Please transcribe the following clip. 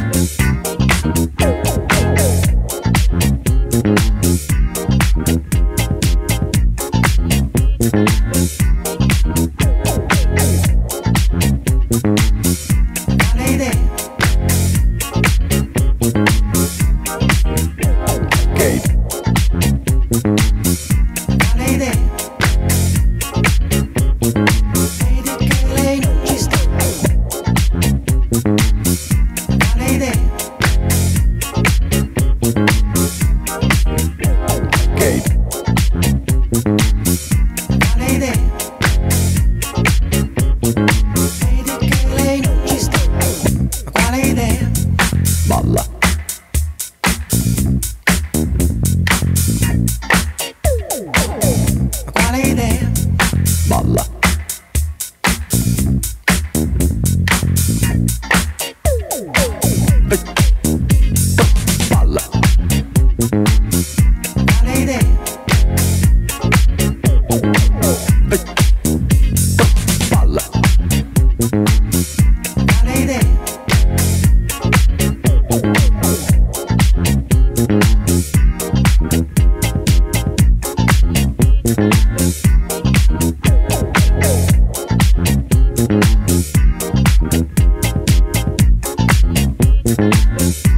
Kate. Quale idea? Balla. Thank you.